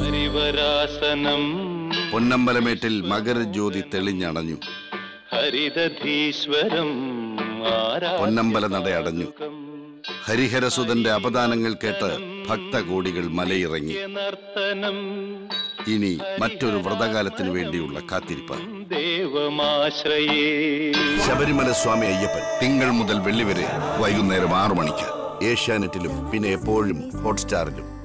ഹരിവരാസനം പൊന്നമ്പലമേട്ടിൽ മകരജ്യോതി തെളിഞ്ഞണഞ്ഞു. ഹരിതധീശ്വരം പൊന്നമ്പല നട അടഞ്ഞു. ഹരിഹരസുതന്റെ അപദാനങ്ങൾ കേട്ട് ഭക്തകോടികൾ മലയിറങ്ങി. ഇനി മറ്റൊരു വ്രതകാലത്തിനു വേണ്ടിയുള്ള കാത്തിരിപ്പ്. ദേവമാശ്രയേ. ശബരിമല സ്വാമി അയ്യപ്പൻ തിങ്കൾ മുതൽ വെള്ളി വരെ വൈകുന്നേരം ആറു മണിക്ക് ഏഷ്യാനെറ്റിലും പിന്നെ എപ്പോഴും ഹോട്ട്സ്റ്റാറിലും.